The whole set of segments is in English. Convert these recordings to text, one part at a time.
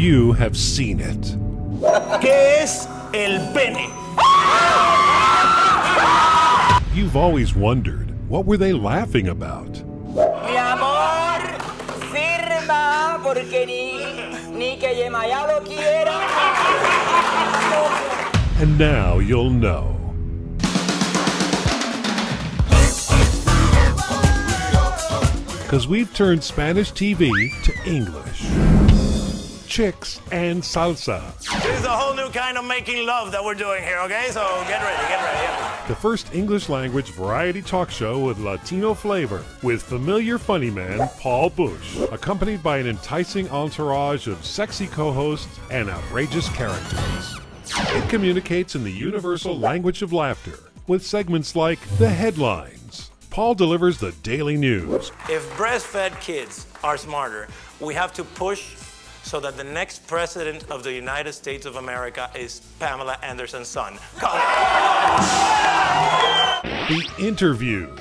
You have seen it. ¿Qué es el pene? You've always wondered what were they laughing about? Mi amor, firma, porque ni, ni que Yemaya lo quiera. And now you'll know. Because we've turned Spanish TV to English. Chicks and salsa. This is a whole new kind of making love that we're doing here, okay? So get ready, get ready. yeah. The first English language variety talk show with Latino flavor, with familiar funny man Paul Bouche, accompanied by an enticing entourage of sexy co hosts and outrageous characters. It communicates in the universal language of laughter, with segments like The Headlines. Paul delivers the daily news, If breastfed kids are smarter, we have to push so that the next president of the United States of America is Pamela Anderson's son. Come on. The Interviews,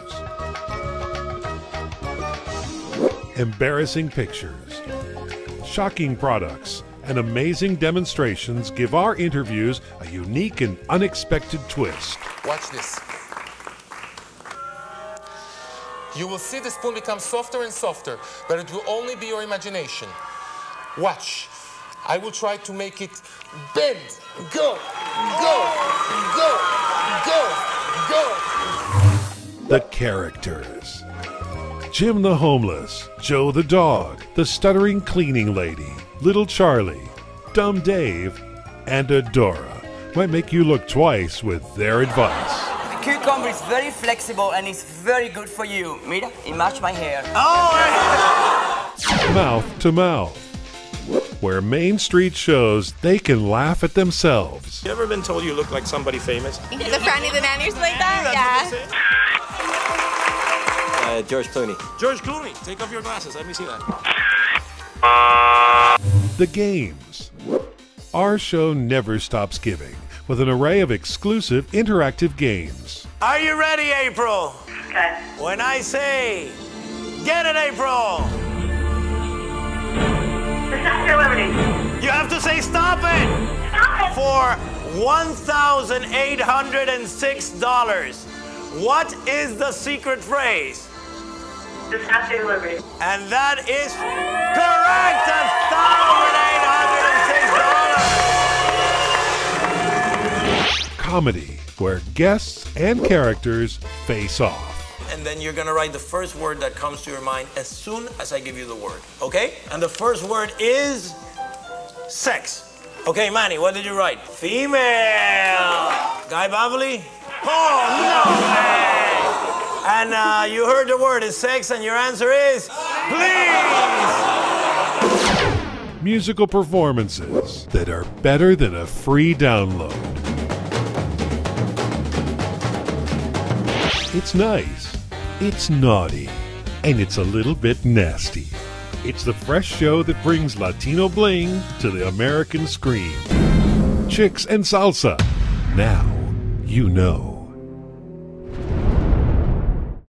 embarrassing pictures, shocking products, and amazing demonstrations give our interviews a unique and unexpected twist. Watch this. You will see the spoon become softer and softer, but it will only be your imagination. Watch. I will try to make it bend. Go, go, go, go, go. The characters Jim the homeless, Joe the dog, the stuttering cleaning lady, Little Charlie, Dumb Dave, and Adora might make you look twice with their advice. The cucumber is very flexible and it's very good for you. Mira, it match my hair. Oh! Mouth to Mouth, where Main Street shows they can laugh at themselves. You ever been told you look like somebody famous? The Franny the Nanny or something like that? Yeah. Uh, George Clooney. George Clooney, take off your glasses. Let me see that. The games. Our show never stops giving with an array of exclusive interactive games. Are you ready, April? Okay. When I say, get it, April, The Statue Liberty. you have to say, stop it! Stop it. For $1,806. What is the secret phrase? The Statue of Liberty. And that is correct! $1,806! Comedy, where guests and characters face off. And then you're gonna write the first word that comes to your mind as soon as I give you the word, okay? And the first word is sex. Okay, Manny, what did you write? Female. Guy Bavali? Oh, no way! And uh, you heard the word is sex, and your answer is please! Musical performances that are better than a free download. It's nice, it's naughty, and it's a little bit nasty. It's the fresh show that brings Latino bling to the American screen. Chicks and salsa. Now you know.